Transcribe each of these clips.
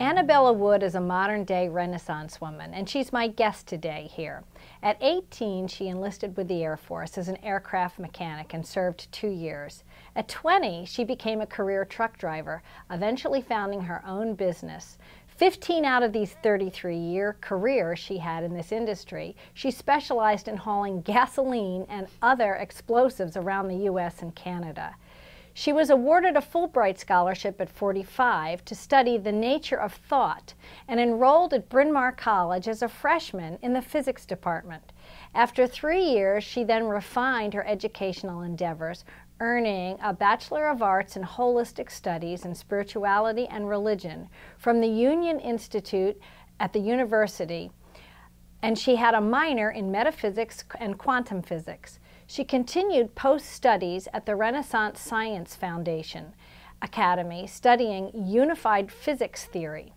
Annabella Wood is a modern day Renaissance woman, and she's my guest today here. At 18, she enlisted with the Air Force as an aircraft mechanic and served two years. At 20, she became a career truck driver, eventually founding her own business. 15 out of these 33 year career she had in this industry, she specialized in hauling gasoline and other explosives around the U.S. and Canada. She was awarded a Fulbright Scholarship at 45 to study the nature of thought and enrolled at Bryn Mawr College as a freshman in the physics department. After three years, she then refined her educational endeavors, earning a Bachelor of Arts in Holistic Studies in Spirituality and Religion from the Union Institute at the university, and she had a minor in metaphysics and quantum physics. She continued post studies at the Resonance Science Foundation Academy studying unified physics theory.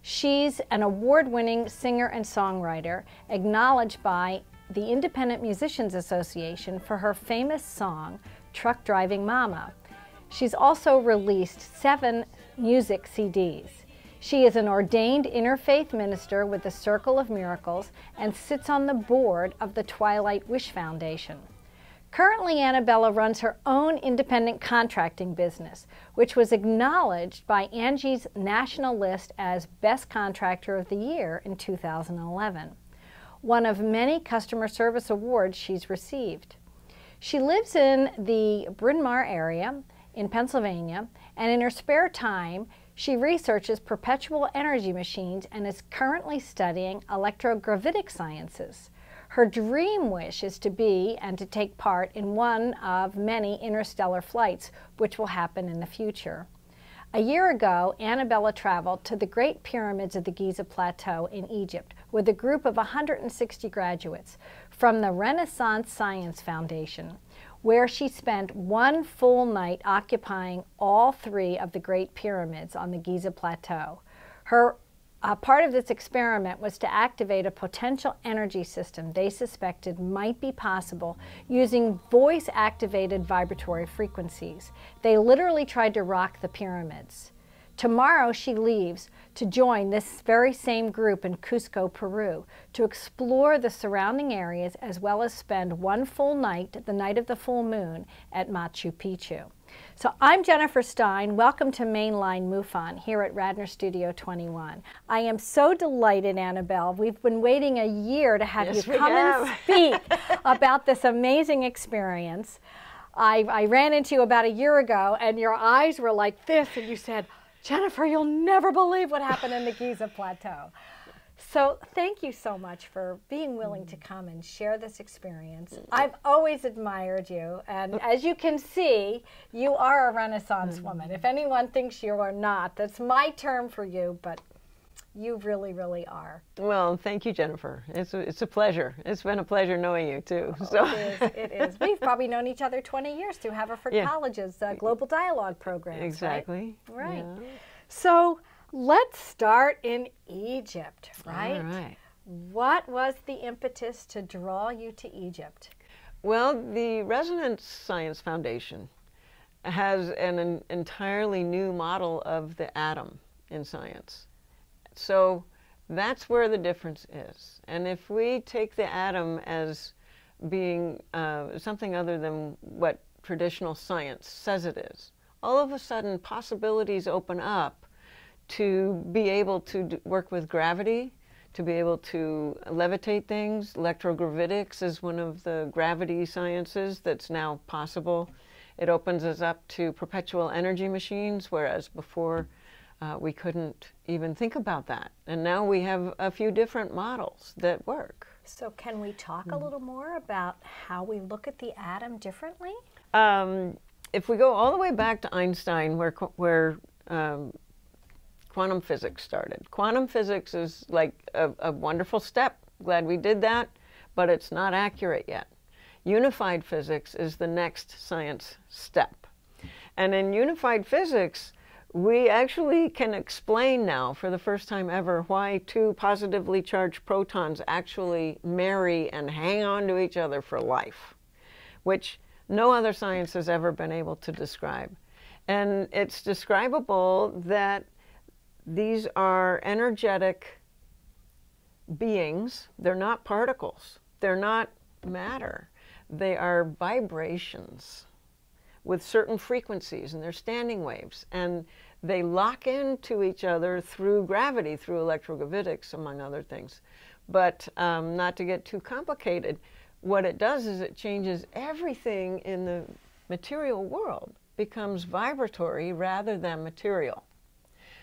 She's an award winning singer and songwriter, acknowledged by the Independent Musicians Association for her famous song, Truck Driving Mama. She's also released seven music CDs. She is an ordained interfaith minister with the Circle of Miracles and sits on the board of the Twilight Wish Foundation. Currently, Annabella runs her own independent contracting business, which was acknowledged by Angie's national list as Best Contractor of the Year in 2011, one of many customer service awards she's received. She lives in the Bryn Mawr area in Pennsylvania, and in her spare time, she researches perpetual energy machines and is currently studying electrogravitic sciences. Her dream wish is to be and to take part in one of many interstellar flights, which will happen in the future. A year ago, Annabella traveled to the Great Pyramids of the Giza Plateau in Egypt with a group of 160 graduates from the Resonance Science Foundation, where she spent one full night occupying all three of the Great Pyramids on the Giza Plateau. Her uh, part of this experiment was to activate a potential energy system they suspected might be possible using voice activated vibratory frequencies. They literally tried to rock the pyramids. Tomorrow she leaves to join this very same group in Cusco, Peru, to explore the surrounding areas as well as spend one full night, the night of the full moon, at Machu Picchu. So I'm Jennifer Stein. Welcome to Main Line MUFON here at Radnor Studio 21. I am so delighted, Annabelle. We've been waiting a year to have yes, you come have. and speak about this amazing experience. I, I ran into you about a year ago, and your eyes were like this, and you said, Jennifer, you'll never believe what happened in the Giza Plateau. So thank you so much for being willing to mm. come and share this experience. Mm. I've always admired you, and as you can see, you are a Renaissance mm. woman. If anyone thinks you are not, that's my term for you, but you really, really are. Well, thank you, Jennifer. It's a, it's a pleasure. It's been a pleasure knowing you too. Oh, so. It is. It is. We've probably known each other 20 years through Haverford Yeah. College's uh, Global Dialogue program. Exactly. Right. Yeah. So let's start in Egypt, right? All right. What was the impetus to draw you to Egypt? Well, the Resonance Science Foundation has an, en- entirely new model of the atom in science. So that's where the difference is. And if we take the atom as being uh, something other than what traditional science says it is, all of a sudden possibilities open up to be able to d- work with gravity, to be able to levitate things. Electrogravitics is one of the gravity sciences that's now possible. It opens us up to perpetual energy machines, whereas before uh, we couldn't even think about that. And now we have a few different models that work. So, can we talk a little more about how we look at the atom differently? Um, if we go all the way back to Einstein, where, where um, quantum physics started, quantum physics is like a, a wonderful step. Glad we did that, but it's not accurate yet. Unified physics is the next science step. And in unified physics, we actually can explain now, for the first time ever, why two positively charged protons actually marry and hang on to each other for life, which no other science has ever been able to describe. And it's describable that These are energetic beings. They're not particles, they're not matter. They are vibrations with certain frequencies, and they're standing waves. And they lock into each other through gravity, through electrogravitics, among other things. But um, not to get too complicated, what it does is it changes everything in the material world becomes vibratory rather than material.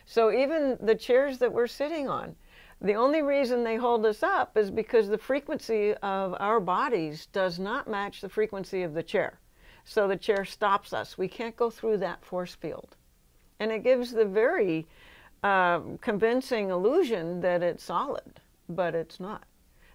So even the chairs that we're sitting on, the only reason they hold us up is because the frequency of our bodies does not match the frequency of the chair. So the chair stops us. We can't go through that force field. And it gives the very uh, convincing illusion that it's solid, but it's not.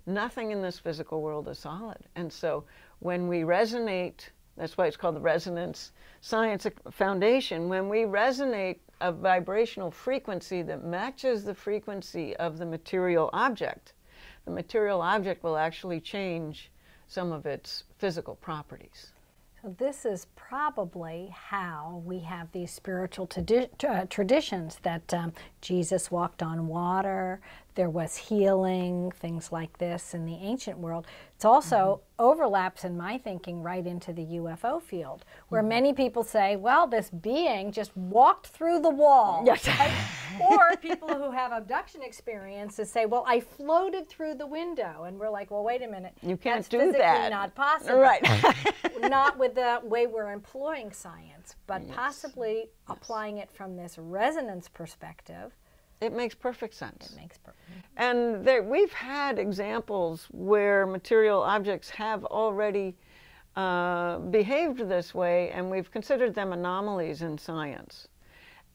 Nothing in this physical world is solid. And so when we resonate, that's why it's called the Resonance Science Foundation, when we resonate a vibrational frequency that matches the frequency of the material object, the material object will actually change some of its physical properties. So this is probably how we have these spiritual uh, traditions that um, Jesus walked on water, there was healing, things like this in the ancient world. It's also mm -hmm. overlaps in my thinking right into the UFO field, where mm -hmm. many people say, well, this being just walked through the wall. Yes. Right? or people who have abduction experiences say, well, I floated through the window. And we're like, well, wait a minute. You can't That's do physically that. not possible. Right. not with the way we're employing science, but yes. possibly yes. applying it from this resonance perspective it makes perfect sense. It makes perfect. Sense. And there, we've had examples where material objects have already uh, behaved this way, and we've considered them anomalies in science,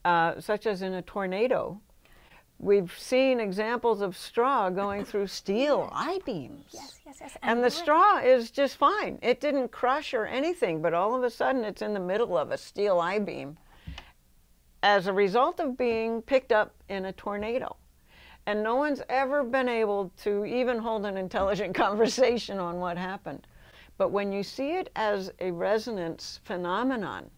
uh, such as in a tornado. We've seen examples of straw going through steel I-beams. Yes, yes, yes. And, and the straw is just fine. It didn't crush or anything, but all of a sudden it's in the middle of a steel I-beam as a result of being picked up in a tornado. And no one's ever been able to even hold an intelligent conversation on what happened. But when you see it as a resonance phenomenon,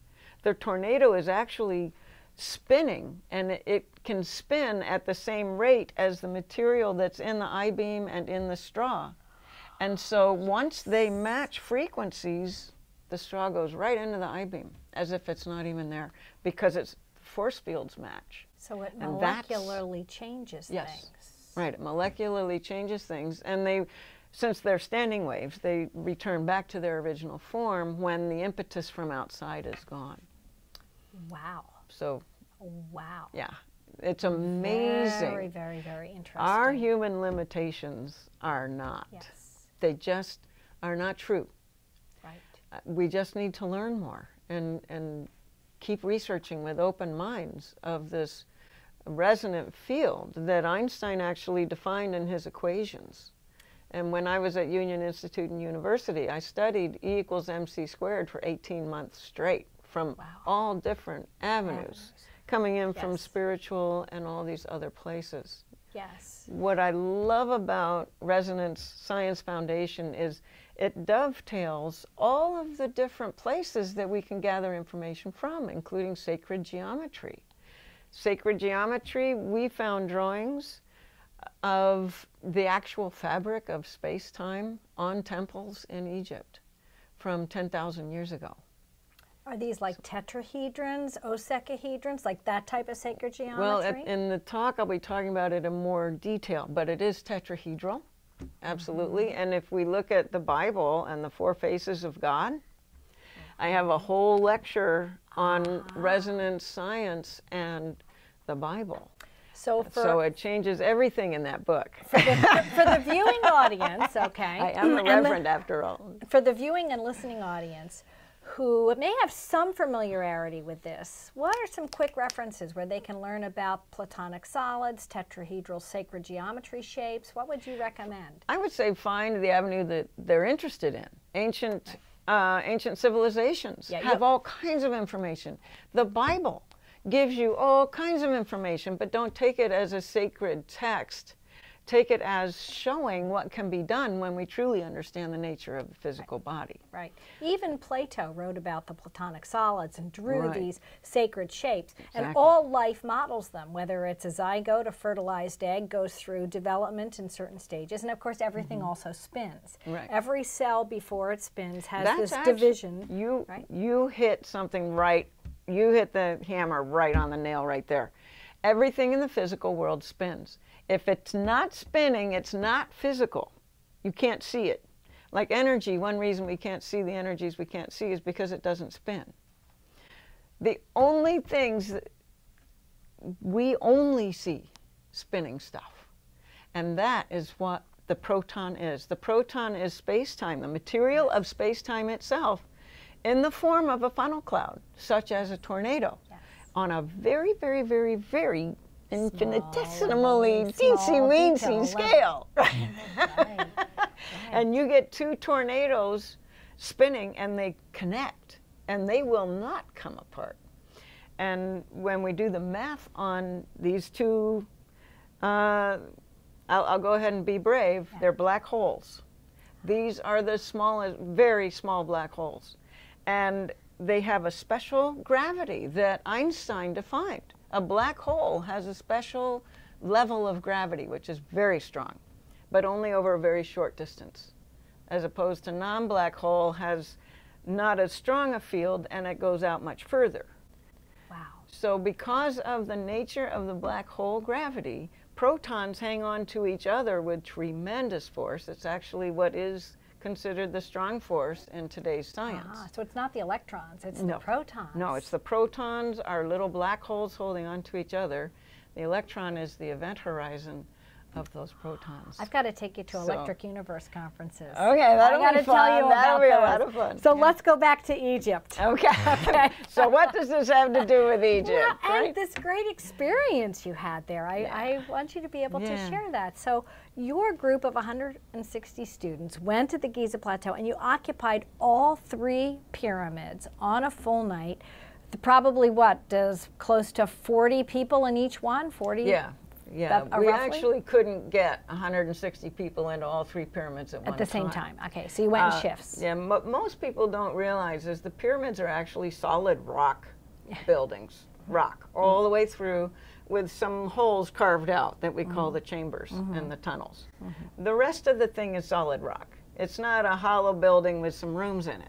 the tornado is actually spinning and it can spin at the same rate as the material that's in the I-beam and in the straw. And so once they match frequencies, the straw goes right into the I-beam as if it's not even there because it's force fields match. So it and molecularly changes yes, things. Right, it molecularly changes things. And they, since they're standing waves, they return back to their original form when the impetus from outside is gone. Wow. So, wow. Yeah, it's amazing. Very, very, very interesting. Our human limitations are not. Yes. They just are not true. Right. Uh, we just need to learn more and, and keep researching with open minds of this resonant field that Einstein actually defined in his equations. And when I was at Union Institute and University, I studied E equals mc squared for 18 months straight from wow. all different avenues, avenues. coming in yes. from spiritual and all these other places. Yes. What I love about Resonance Science Foundation is it dovetails all of the different places that we can gather information from, including sacred geometry. Sacred geometry, we found drawings of the actual fabric of space-time on temples in Egypt from 10,000 years ago. Are these like tetrahedrons, dodecahedrons, like that type of sacred geometry? Well, in the talk I'll be talking about it in more detail, but it is tetrahedral. Absolutely. And if we look at the Bible and the four faces of God, I have a whole lecture on ah. resonance science and the Bible. So, for, so it changes everything in that book. For the, for the viewing audience, okay. I am a reverend the, after all. For the viewing and listening audience, who may have some familiarity with this, what are some quick references where they can learn about platonic solids, tetrahedral sacred geometry shapes? What would you recommend? I would say find the avenue that they're interested in. Ancient, uh, ancient civilizations yeah, have all kinds of information. The Bible gives you all kinds of information, but don't take it as a sacred text. Take it as showing what can be done when we truly understand the nature of the physical body. Right. Even Plato wrote about the Platonic solids and drew Right. these sacred shapes. And all life models them, whether it's a zygote, a fertilized egg goes through development in certain stages. And of course, everything mm-hmm. also spins. Right. Every cell before it spins has That's this actu- division. You right? you hit something right. You hit the hammer right on the nail right there. Everything in the physical world spins. If it's not spinning, it's not physical. You can't see it. Like energy, one reason we can't see the energies we can't see is because it doesn't spin. The only things that we only see spinning stuff. And that is what the proton is. The proton is space time, the material of space time itself, in the form of a funnel cloud, such as a tornado, Yes. on a very, very, very, very infinitesimally teensy small weensy scale. Right. and you get two tornadoes spinning and they connect and they will not come apart. And when we do the math on these two, uh, I'll, I'll go ahead and be brave, they're black holes. These are the smallest, very small black holes. And they have a special gravity that Einstein defined. A black hole has a special level of gravity, which is very strong, but only over a very short distance. As opposed to non-black hole has not as strong a field and it goes out much further. Wow. So because of the nature of the black hole gravity, protons hang on to each other with tremendous force. It's actually what is considered the strong force in today's science. Ah, so it's not the electrons, it's No. the protons. No, it's the protons are little black holes holding on to each other. The electron is the event horizon of those protons. I've got to take you to So- Electric Universe conferences. Okay, that'll I be gotta tell fun. you That'll be a lot of fun. So Yeah. let's go back to Egypt. Okay. Okay. so what does this have to do with Egypt? Well, right? and this great experience you had there. I, I want you to be able to share that. So, your group of 160 students went to the Giza Plateau and you occupied all three pyramids on a full night. The- Probably what? Does close to 40 people in each one? 40? Yeah, yeah. Uh, we roughly? actually couldn't get 160 people into all three pyramids at, At the same time. Okay, so you went in Uh, shifts. Yeah, mo- most people don't realize is the pyramids are actually solid rock buildings, rock all the way through, with some holes carved out that we call the chambers and the tunnels. The rest of the thing is solid rock. It's not a hollow building with some rooms in it.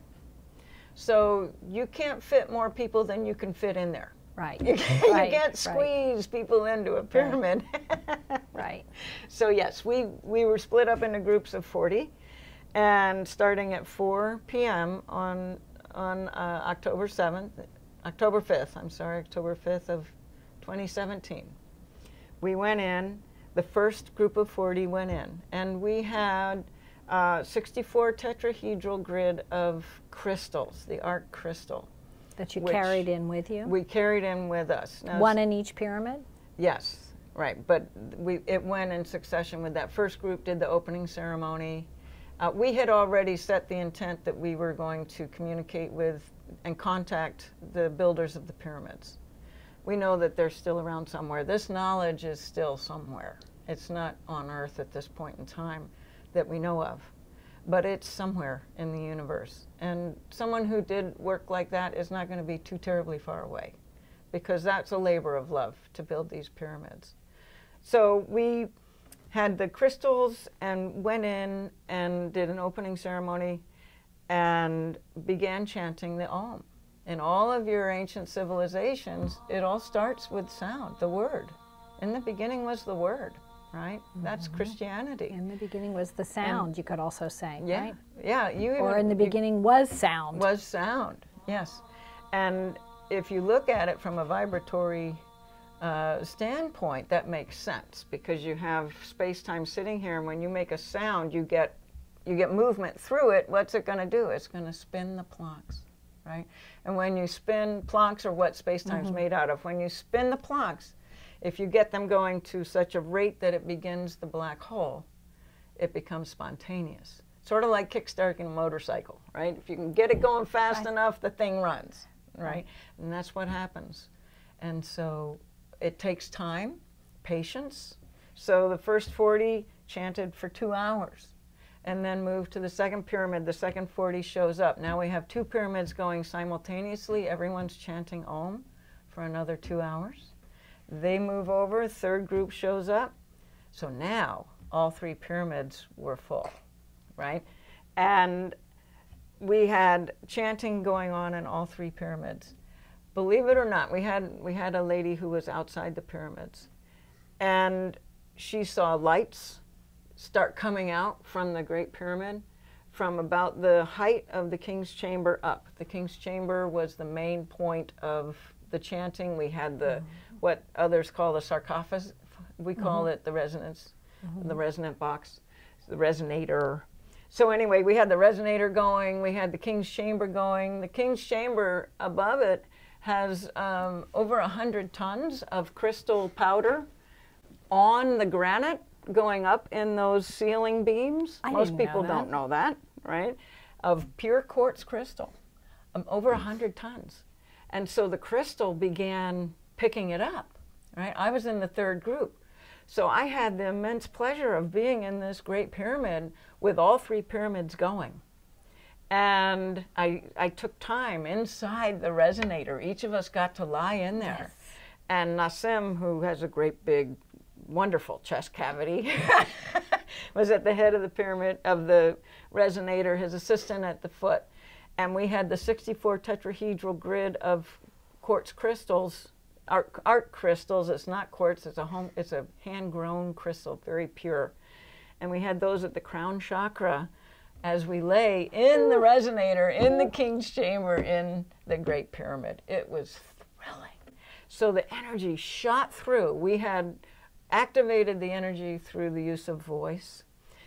So you can't fit more people than you can fit in there. Right. You can't, right. you can't right, squeeze people into a pyramid. Right. So yes, we, we were split up into groups of 40, and starting at 4 p.m. on on uh, October 7th, October 5th, I'm sorry, October 5th of 2017, we went in. The first group of 40 went in, and we had uh, 64 tetrahedral grid of crystals, the ARK crystal. That you carried in with you. We carried in with us. Now, One in each pyramid? Yes, right. But we it went in succession with that first group did the opening ceremony. Uh, we had already set the intent that we were going to communicate with and contact the builders of the pyramids. We know that they're still around somewhere. This knowledge is still somewhere. It's not on Earth at this point in time that we know of, but it's somewhere in the universe. And someone who did work like that is not going to be too terribly far away because that's a labor of love to build these pyramids. So we had the crystals and went in and did an opening ceremony and began chanting the Om. In all of your ancient civilizations, it all starts with sound, the word. In the beginning was the word, right? That's Christianity. In the beginning was the sound, you could also say, Yeah, right? yeah. You Or even- in the you- beginning was sound. was sound, yes. And if you look at it from a vibratory uh, standpoint, that makes sense because you have space-time sitting here, and when you make a sound, you get you get movement through it. What's it going to do? It's going to spin the Plancks, right? And when you spin Plancks, are what space-time is made out of. When you spin the Plancks, if you get them going to such a rate that it begins the black hole, it becomes spontaneous. Sort of like kickstarting a motorcycle, right? If you can get it going fast Right. enough, the thing runs, right? And that's what happens. And so it takes time, patience. So the first 40 chanted for two hours and then move to the second pyramid. The second 40 shows up. Now we have two pyramids going simultaneously. Everyone's chanting Om for another two hours. They move over, third group shows up. So now all three pyramids were full, right? And we had chanting going on in all three pyramids. Believe it or not, we had we had a lady who was outside the pyramids, and she saw lights start coming out from the Great Pyramid from about the height of the King's Chamber up. The King's Chamber was the main point of the chanting. We had the mm-hmm. What others call the sarcophagus. We call mm-hmm. it the resonance, mm-hmm. the resonant box, the resonator. So anyway, we had the resonator going. We had the King's Chamber going. The King's Chamber above it has um, over a hundred tons of crystal powder on the granite going up in those ceiling beams. I Most people know don't know that, right? Of pure quartz crystal, um, over 100 tons. And so the crystal began picking it up, right? I was in the third group. So I had the immense pleasure of being in this great pyramid with all three pyramids going. And I, I took time inside the resonator. Each of us got to lie in there. Yes. And Nassim, who has a great big wonderful chest cavity. was at the head of the pyramid of the resonator, his assistant at the foot. And we had the 64 tetrahedral grid of quartz crystals, art, art crystals. It's not quartz, it's a home, it's a hand-grown crystal, very pure. And we had those at the crown chakra as we lay in the resonator in the king's chamber in the great pyramid. It was thrilling. So the energy shot through. We had activated the energy through the use of voice.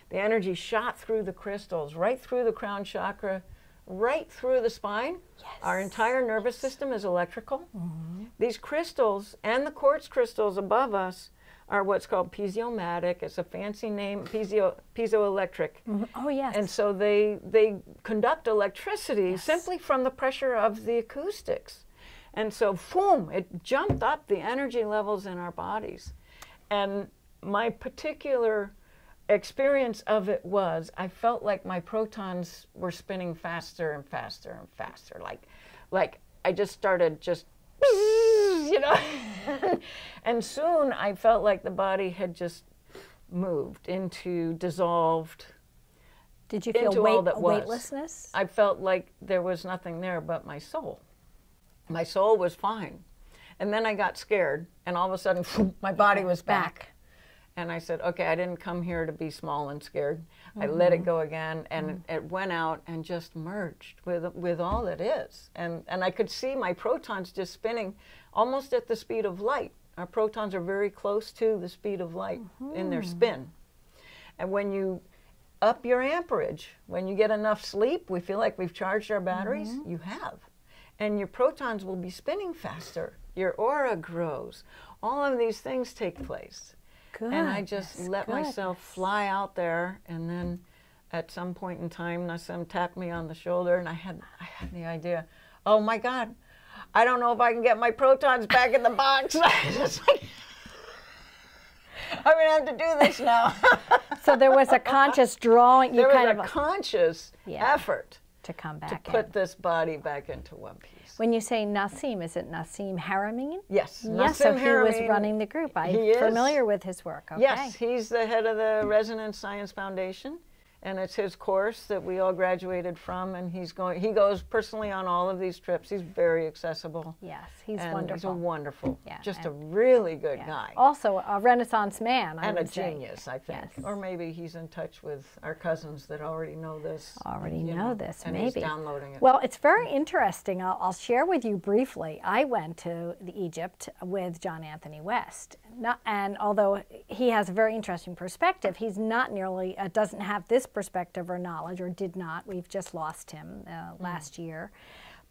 The energy shot through the crystals, right through the crown chakra, right through the spine. Yes. Our entire nervous system is electrical. Mm-hmm. These crystals and the quartz crystals above us are what's called piezomatic. It's a fancy name, piezo, piezoelectric. Mm-hmm. Oh, yes. And so they, they conduct electricity yes. simply from the pressure of the acoustics. And so, boom, it jumped up the energy levels in our bodies. And my particular experience of it was I felt like my protons were spinning faster and faster and faster. Like, like I just started just, you know. and soon I felt like the body had just moved into dissolved. Did you feel weight, weightlessness? I felt like there was nothing there but my soul. My soul was fine. And then I got scared, and all of a sudden, my body was back. And I said, okay, I didn't come here to be small and scared. Mm-hmm. I let it go again, and mm-hmm. it, went out and just merged with with all it is. And and I could see my protons just spinning, almost at the speed of light. Our protons are very close to the speed of light mm-hmm. in their mm-hmm. spin. And when you up your amperage, when you get enough sleep, we feel like we've charged our batteries. Mm-hmm. You have, and your protons will be spinning faster your aura grows. All of these things take place. Good. And I just let myself fly out there and then at some point in time Nassim tapped me on the shoulder and I had I had the idea, oh my God, I don't know if I can get my protons back in the box. I'm gonna have to do this now. so there was a conscious drawing. You there was a of, conscious yeah, effort to come back to put this body back into one piece. When you say Nassim, is it Nassim Haramein? Yes. Yes, so he was running the group. I'm familiar with his work. Okay. Yes, he's the head of the Resonance Science Foundation and it's his course that we all graduated from and he's going he goes personally on all of these trips. He's very accessible. Yes he's and wonderful he's a wonderful. yeah, just a really good yeah. guy. Also a renaissance man I and a genius i think. Yes. or maybe he's in touch with our cousins that already know this already know, know, this and maybe. he's downloading it. Well it's very interesting. I'll, I'll share with you briefly. I went to egypt with john anthony west not, and although he has a very interesting perspective he's not nearly uh, doesn't have this perspective or knowledge, or did not. We've just lost him uh, mm. last year.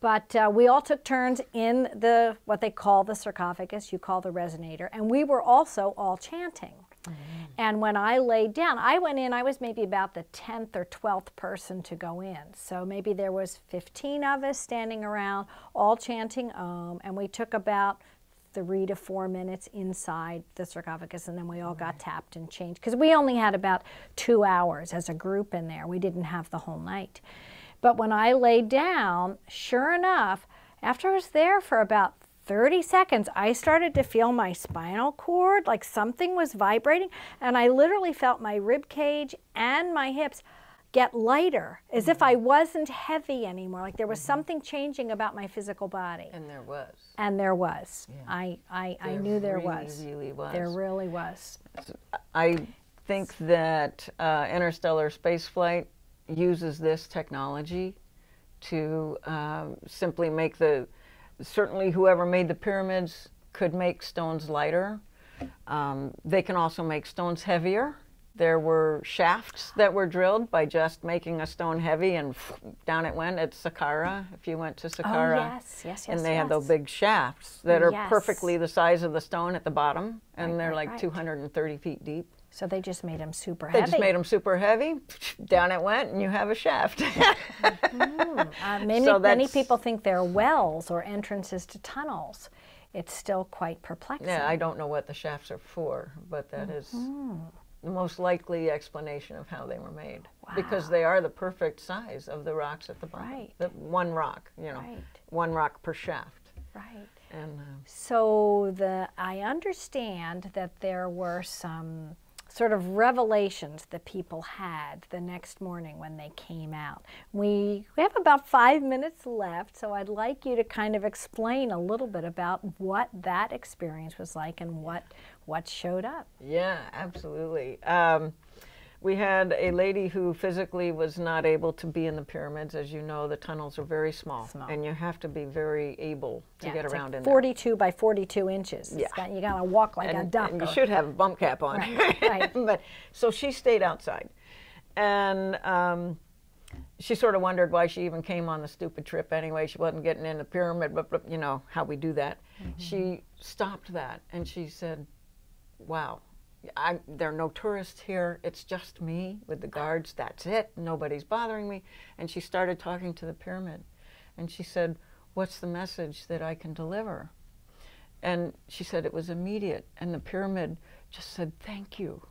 But uh, we all took turns in the what they call the sarcophagus, you call the resonator, and we were also all chanting. Mm. And when I laid down, I went in, I was maybe about the 10th or 12th person to go in. So maybe there was 15 of us standing around, all chanting Om, and we took about three to four minutes inside the sarcophagus, and then we all got tapped and changed because we only had about two hours as a group in there. We didn't have the whole night. But when I laid down, sure enough, after I was there for about 30 seconds, I started to feel my spinal cord, like something was vibrating, and I literally felt my rib cage and my hips get lighter, as mm-hmm. if I wasn't heavy anymore. Like there was mm-hmm. something changing about my physical body. And there was. And there was. Yeah. I, I, I knew there really, was. Really was. There really was. I think that uh, interstellar spaceflight uses this technology to uh, simply make the, certainly whoever made the pyramids could make stones lighter. Um, they can also make stones heavier there were shafts that were drilled by just making a stone heavy and down it went at Saqqara. If you went to Saqqara. Oh, yes, yes, yes. And they yes. had those big shafts that are yes. perfectly the size of the stone at the bottom, and right, they're right, like right. 230 feet deep. So they just made them super heavy. They just made them super heavy. Down it went, and you have a shaft. mm. uh, many, so many people think they're wells or entrances to tunnels. It's still quite perplexing. Yeah, I don't know what the shafts are for, but that mm -hmm. is the most likely explanation of how they were made wow. because they are the perfect size of the rocks at the bottom. Right. The one rock, you know, right. one rock per shaft. Right. And uh, so the I understand that there were some sort of revelations that people had the next morning when they came out. We, we have about five minutes left, so I'd like you to kind of explain a little bit about what that experience was like and what, what showed up. Yeah, absolutely. Um, we had a lady who physically was not able to be in the pyramids. As you know, the tunnels are very small, small. and you have to be very able to yeah, get around like in 42 there. by 42 inches. Yeah. Got, you got to walk like and, a duck. And you should have a bump cap on. Right, right. but so she stayed outside, and um, she sort of wondered why she even came on the stupid trip anyway. She wasn't getting in the pyramid, but, but you know how we do that. Mm -hmm. She stopped that and she said, "Wow." I, there are no tourists here. It's just me with the guards. That's it. Nobody's bothering me. And she started talking to the pyramid. And she said, What's the message that I can deliver? And she said it was immediate. And the pyramid just said, Thank you.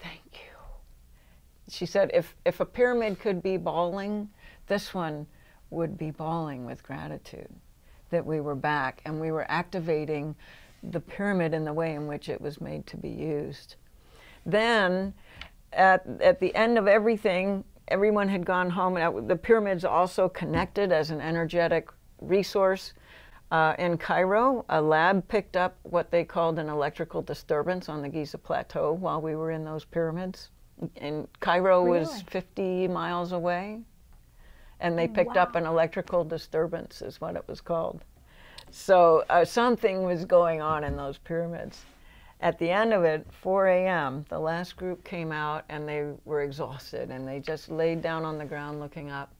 Thank you. She said, If, if a pyramid could be bawling, this one would be bawling with gratitude that we were back and we were activating the pyramid and the way in which it was made to be used. Then, at, at the end of everything, everyone had gone home. And the pyramids also connected as an energetic resource. Uh, in Cairo, a lab picked up what they called an electrical disturbance on the Giza Plateau while we were in those pyramids. And Cairo really? was 50 miles away, and they picked wow. up an electrical disturbance, is what it was called. So uh, something was going on in those pyramids. At the end of it, 4 a.m., the last group came out and they were exhausted and they just laid down on the ground looking up.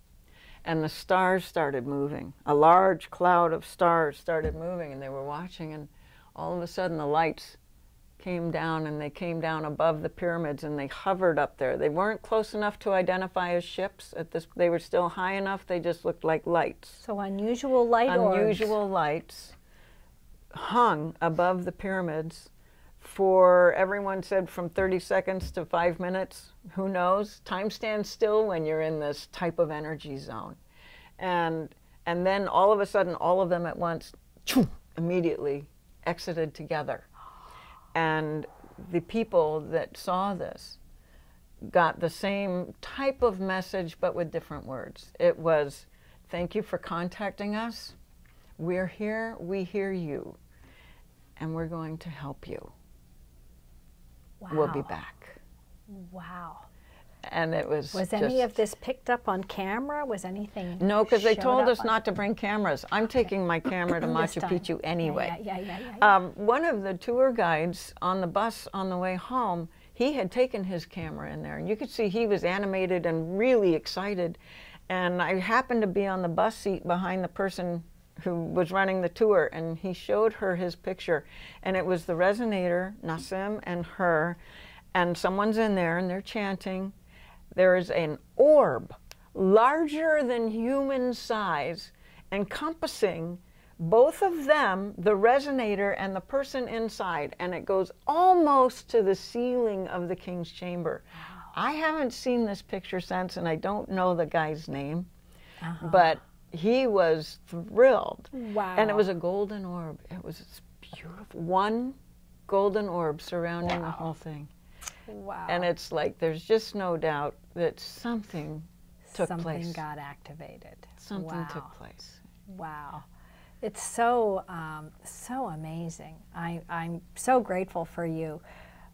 And the stars started moving. A large cloud of stars started moving and they were watching and all of a sudden the lights came down and they came down above the pyramids and they hovered up there. They weren't close enough to identify as ships at this they were still high enough they just looked like lights. So unusual light Unusual orbs. lights hung above the pyramids for everyone said from 30 seconds to 5 minutes, who knows? Time stands still when you're in this type of energy zone. And and then all of a sudden all of them at once immediately exited together and the people that saw this got the same type of message, but with different words. It was, Thank you for contacting us. We're here, we hear you, and we're going to help you. Wow. We'll be back. Wow and it was. Was any of this picked up on camera? Was anything? No, because they told us not to bring cameras. I'm okay. taking my camera to Machu Picchu anyway. Yeah, yeah, yeah, yeah, yeah. Um, one of the tour guides on the bus on the way home, he had taken his camera in there, and you could see he was animated and really excited. And I happened to be on the bus seat behind the person who was running the tour, and he showed her his picture, and it was the resonator, Nassim, and her, and someone's in there, and they're chanting there is an orb larger than human size encompassing both of them, the resonator and the person inside, and it goes almost to the ceiling of the king's chamber. I haven't seen this picture since, and I don't know the guy's name, Uh-huh. but he was thrilled. Wow. And it was a golden orb. It was beautiful. One golden orb surrounding the whole thing. Wow. And it's like there's just no doubt that something took Something place. got activated. Something wow. took place. Wow. It's so, um, so amazing. I, I'm so grateful for you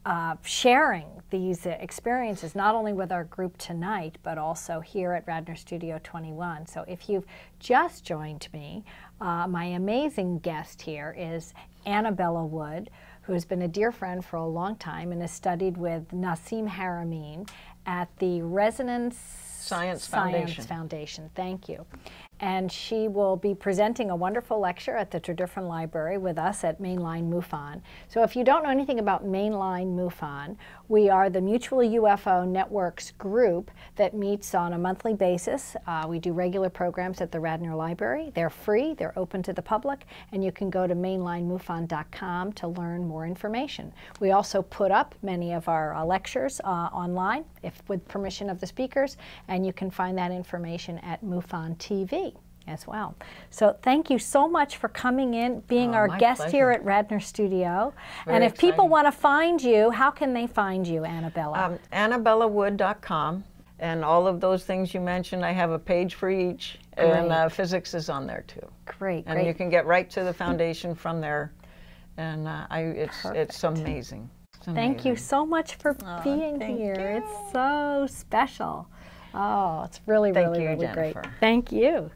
uh, sharing these experiences, not only with our group tonight, but also here at Radnor Studio 21. So if you've just joined me, uh, my amazing guest here is Annabella Wood, who has been a dear friend for a long time and has studied with Nassim Haramein at the Resonance Science Science Foundation. Foundation. Thank you. And she will be presenting a wonderful lecture at the Tredyffrin Library with us at Main Line MUFON. So if you don't know anything about Main Line MUFON, we are the Mutual UFO Networks group that meets on a monthly basis. Uh, we do regular programs at the Radnor Library. They're free, they're open to the public, and you can go to mainlinemufon.com to learn more information. We also put up many of our uh, lectures uh, online, if with permission of the speakers, and you can find that information at MUFON TV as well. So thank you so much for coming in, being Oh, our guest here at Radnor Studio. Very and if people want to find you, how can they find you, Annabella? Um, AnnabellaWood.com. And all of those things you mentioned, I have a page for each, and uh, physics is on there too. great, And great. you can get right to the foundation from there. And uh, I, it's it's amazing. It's Thank you so much for Aw, being here. you. It's so special. Oh, it's really, Thank really, you, really great. Thank you.